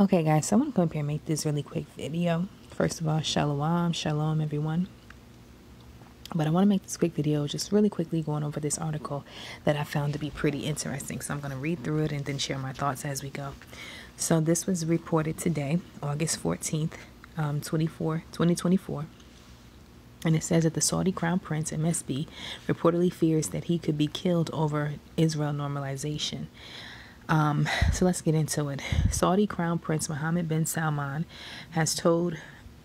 Okay, guys, so I'm going to come up here and make this really quick video. First of all, shalom, shalom, everyone. But I want to make this quick video just really quickly going over this article that I found to be pretty interesting. So I'm going to read through it and then share my thoughts as we go. So this was reported today, August 14th, um, 24, 2024. And it says that the Saudi Crown Prince, MSB, reportedly fears that he could be killed over Israel normalization. Um, so let's get into it. Saudi Crown Prince Mohammed bin Salman has told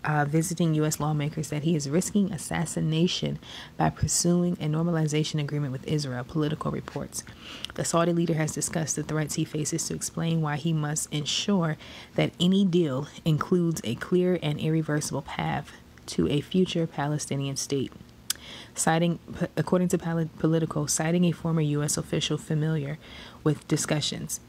uh, visiting U.S. lawmakers that he is risking assassination by pursuing a normalization agreement with Israel, Politico reports. The Saudi leader has discussed the threats he faces to explain why he must ensure that any deal includes a clear and irreversible path to a future Palestinian state citing, according to Politico, citing a former U.S. official familiar with discussions.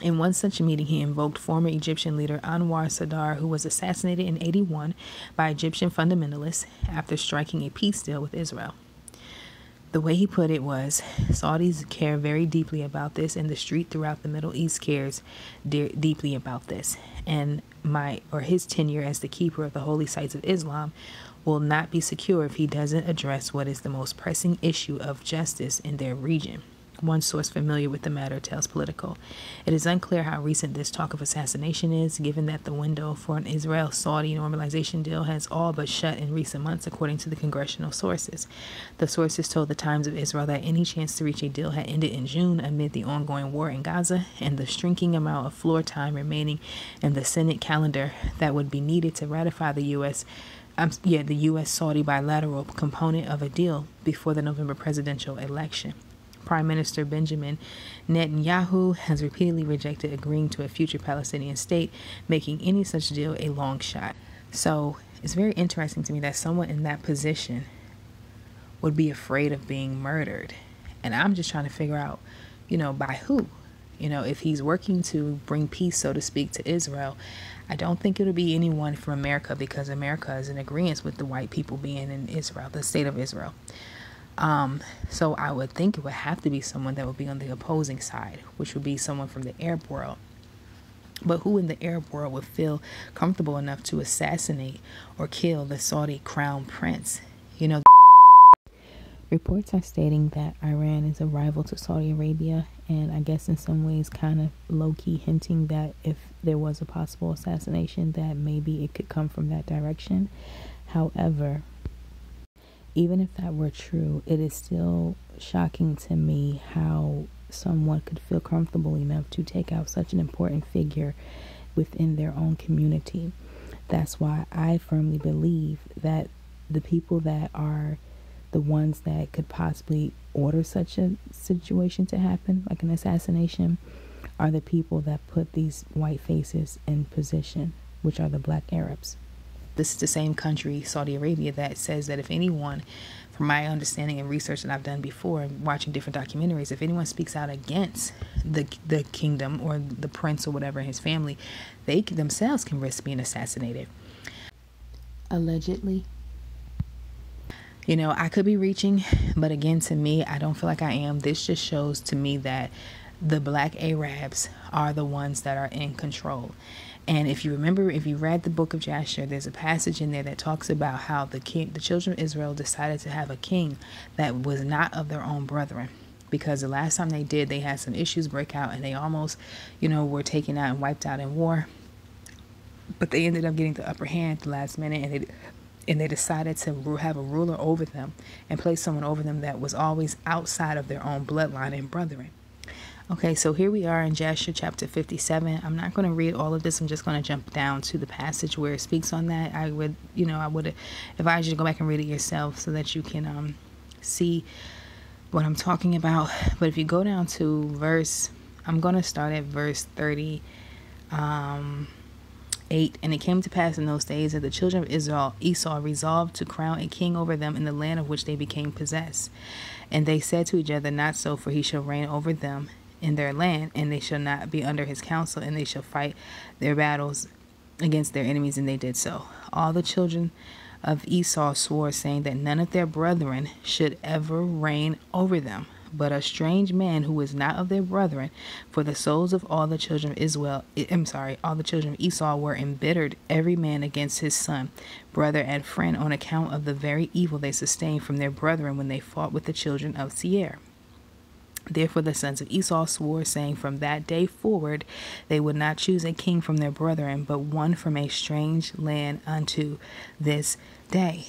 In one such meeting, he invoked former Egyptian leader Anwar Sadat, who was assassinated in 81 by Egyptian fundamentalists after striking a peace deal with Israel. The way he put it was Saudis care very deeply about this, and the street throughout the Middle East cares de- deeply about this. And my or his tenure as the keeper of the holy sites of Islam will not be secure if he doesn't address what is the most pressing issue of justice in their region. One source familiar with the matter tells Politico. It is unclear how recent this talk of assassination is, given that the window for an Israel Saudi normalization deal has all but shut in recent months, according to the congressional sources. The sources told the Times of Israel that any chance to reach a deal had ended in June amid the ongoing war in Gaza and the shrinking amount of floor time remaining in the Senate calendar that would be needed to ratify the U.S um, yeah, the U.S. Saudi bilateral component of a deal before the November presidential election. Prime Minister Benjamin Netanyahu has repeatedly rejected agreeing to a future Palestinian state, making any such deal a long shot. So it's very interesting to me that someone in that position would be afraid of being murdered. And I'm just trying to figure out, you know, by who? You know, if he's working to bring peace, so to speak, to Israel, I don't think it'll be anyone from America because America is in agreement with the white people being in Israel, the state of Israel. Um, so I would think it would have to be someone that would be on the opposing side, which would be someone from the Arab world. But who in the Arab world would feel comfortable enough to assassinate or kill the Saudi crown prince? You know, reports are stating that Iran is a rival to Saudi Arabia and I guess in some ways kind of low key hinting that if there was a possible assassination, that maybe it could come from that direction. However, even if that were true, it is still shocking to me how someone could feel comfortable enough to take out such an important figure within their own community. That's why I firmly believe that the people that are the ones that could possibly order such a situation to happen, like an assassination, are the people that put these white faces in position, which are the black Arabs. This is the same country, Saudi Arabia, that says that if anyone, from my understanding and research that I've done before and watching different documentaries, if anyone speaks out against the the kingdom or the prince or whatever his family, they themselves can risk being assassinated. Allegedly, you know, I could be reaching, but again, to me, I don't feel like I am. This just shows to me that the black Arabs are the ones that are in control. And if you remember, if you read the book of Jasher, there's a passage in there that talks about how the king, the children of Israel decided to have a king that was not of their own brethren. Because the last time they did, they had some issues break out and they almost, you know, were taken out and wiped out in war. But they ended up getting the upper hand at the last minute and they and they decided to have a ruler over them and place someone over them that was always outside of their own bloodline and brethren. Okay, so here we are in Jasher chapter 57. I'm not going to read all of this. I'm just going to jump down to the passage where it speaks on that. I would, you know, I would advise you to go back and read it yourself so that you can um, see what I'm talking about. But if you go down to verse, I'm going to start at verse 30. Um, 8 And it came to pass in those days that the children of Israel, Esau, resolved to crown a king over them in the land of which they became possessed. And they said to each other, Not so, for he shall reign over them in their land, and they shall not be under his counsel, and they shall fight their battles against their enemies. And they did so. All the children of Esau swore, saying that none of their brethren should ever reign over them. But a strange man who is not of their brethren. For the souls of all the children of Israel, I'm sorry, all the children of Esau were embittered, every man against his son, brother, and friend, on account of the very evil they sustained from their brethren when they fought with the children of Seir. Therefore, the sons of Esau swore, saying, From that day forward they would not choose a king from their brethren, but one from a strange land unto this day.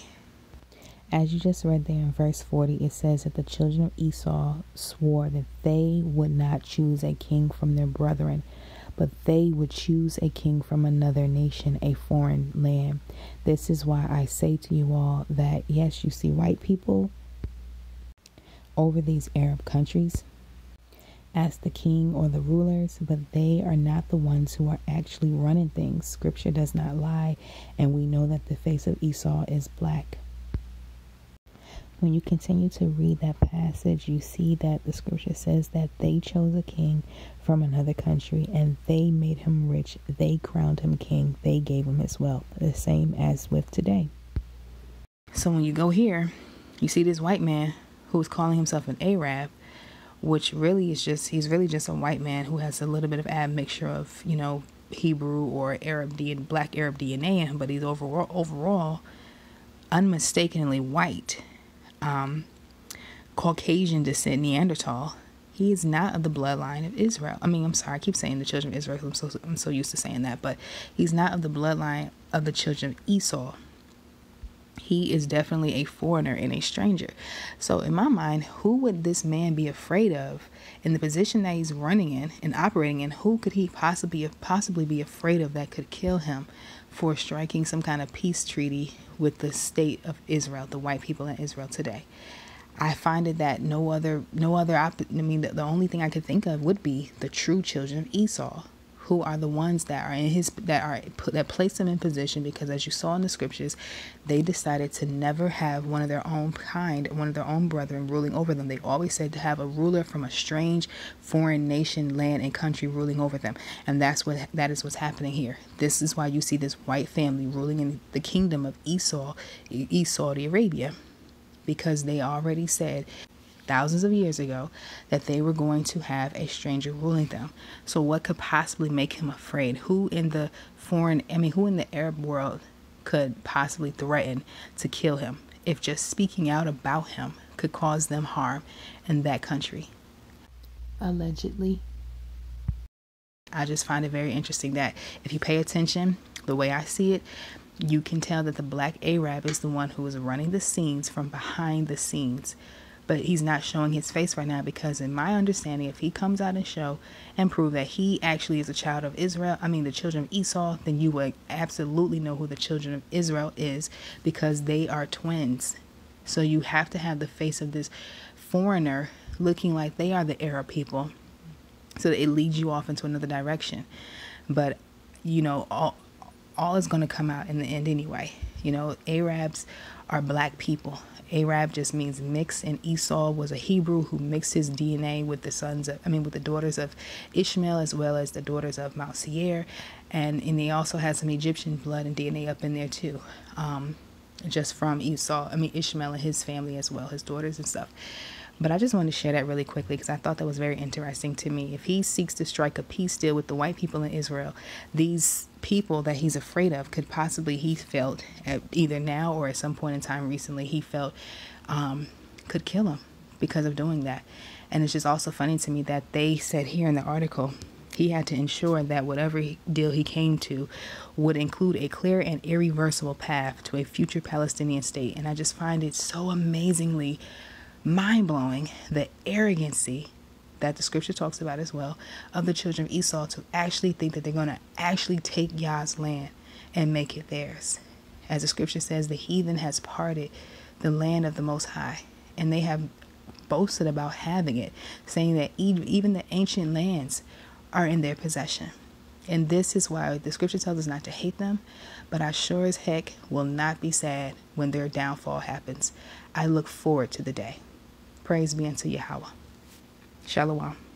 As you just read there in verse 40, it says that the children of Esau swore that they would not choose a king from their brethren, but they would choose a king from another nation, a foreign land. This is why I say to you all that yes, you see white people over these Arab countries as the king or the rulers, but they are not the ones who are actually running things. Scripture does not lie, and we know that the face of Esau is black when you continue to read that passage, you see that the scripture says that they chose a king from another country and they made him rich. They crowned him king. They gave him his wealth. The same as with today. So when you go here, you see this white man who's calling himself an Arab, which really is just, he's really just a white man who has a little bit of admixture of, you know, Hebrew or Arab DNA, black Arab DNA in him, but he's overall, overall unmistakably white um, Caucasian descent, Neanderthal, he is not of the bloodline of Israel. I mean, I'm sorry, I keep saying the children of Israel. I'm so I'm so used to saying that, but he's not of the bloodline of the children of Esau. He is definitely a foreigner and a stranger. So, in my mind, who would this man be afraid of in the position that he's running in and operating in? Who could he possibly possibly be afraid of that could kill him for striking some kind of peace treaty with the state of Israel, the white people in Israel today. I find it that no other, no other, I mean, the, the only thing I could think of would be the true children of Esau, who are the ones that are in his, that are put, that place him in position because, as you saw in the scriptures, they decided to never have one of their own kind, one of their own brethren ruling over them. They always said to have a ruler from a strange, foreign nation, land, and country ruling over them, and that's what that is what's happening here. This is why you see this white family ruling in the kingdom of Esau, Saudi Arabia because they already said thousands of years ago that they were going to have a stranger ruling them. So, what could possibly make him afraid? Who in the foreign, I mean, who in the Arab world could possibly threaten to kill him if just speaking out about him could cause them harm in that country? Allegedly. I just find it very interesting that if you pay attention, the way I see it, you can tell that the black Arab is the one who is running the scenes from behind the scenes. But he's not showing his face right now because, in my understanding, if he comes out and show and prove that he actually is a child of Israel, I mean the children of Esau, then you would absolutely know who the children of Israel is because they are twins. So you have to have the face of this foreigner looking like they are the Arab people so that it leads you off into another direction. But you know, all all is going to come out in the end anyway. You know, Arabs are black people. Arab just means mix, and Esau was a Hebrew who mixed his DNA with the sons of, I mean, with the daughters of Ishmael as well as the daughters of Mount Seir, and and he also had some Egyptian blood and DNA up in there too, um, just from Esau. I mean Ishmael and his family as well, his daughters and stuff. But I just want to share that really quickly because I thought that was very interesting to me. If he seeks to strike a peace deal with the white people in Israel, these people that he's afraid of could possibly, he felt, at either now or at some point in time recently, he felt um, could kill him because of doing that. And it's just also funny to me that they said here in the article he had to ensure that whatever deal he came to would include a clear and irreversible path to a future Palestinian state. And I just find it so amazingly mind blowing the arrogancy that the scripture talks about as well of the children of Esau to actually think that they're going to actually take Yah's land and make it theirs. As the scripture says, the heathen has parted the land of the Most High, and they have boasted about having it, saying that even the ancient lands are in their possession. And this is why the scripture tells us not to hate them, but I sure as heck will not be sad when their downfall happens. I look forward to the day. Praise be unto Yahweh. Shalom.